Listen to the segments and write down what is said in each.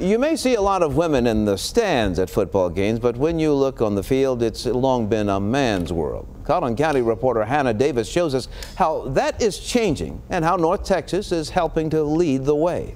You may see a lot of women in the stands at football games, but when you look on the field, it's long been a man's world. Collin County reporter Hannah Davis shows us how that is changing and how North Texas is helping to lead the way.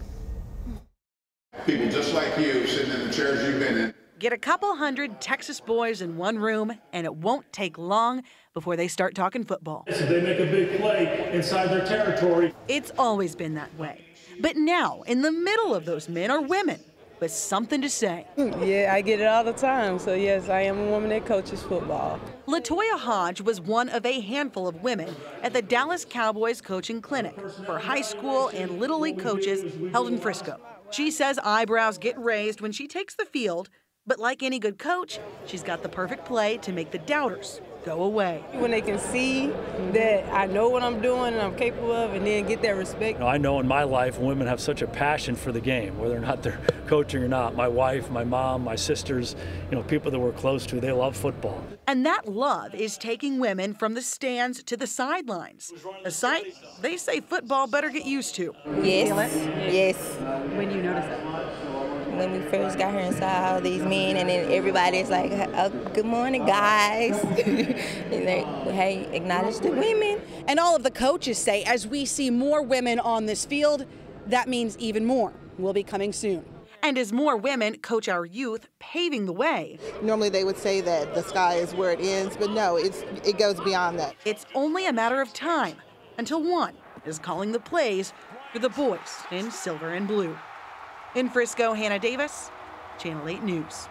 People just like you sitting in the chairs you've been in. Get a couple hundred Texas boys in one room, and it won't take long before they start talking football. They make a big play inside their territory. It's always been that way. But now, in the middle of those men are women with something to say. Yeah, I get it all the time. So, yes, I am a woman that coaches football. Latoya Hodge was one of a handful of women at the Dallas Cowboys coaching clinic for high school and little league coaches held in Frisco. She says eyebrows get raised when she takes the field, but like any good coach, she's got the perfect play to make the doubters go away. When they can see that I know what I'm doing and I'm capable of, and then get that respect. You know, I know in my life women have such a passion for the game, whether or not they're coaching or not. My wife, my mom, my sisters, you know, people that we're close to, they love football. And that love is taking women from the stands to the sidelines. A sight they say football better get used to. Yes. Yes. When you notice that? When we first got here and saw all these men, and then everybody's like, oh, "Good morning, guys," and they, hey, acknowledge the women. And all of the coaches say, as we see more women on this field, that means even more will be coming soon. And as more women coach our youth, paving the way. Normally they would say that the sky is where it ends, but no, it's it goes beyond that. It's only a matter of time until one is calling the plays for the boys in silver and blue. In Frisco, Hannah Davis, Channel 8 News.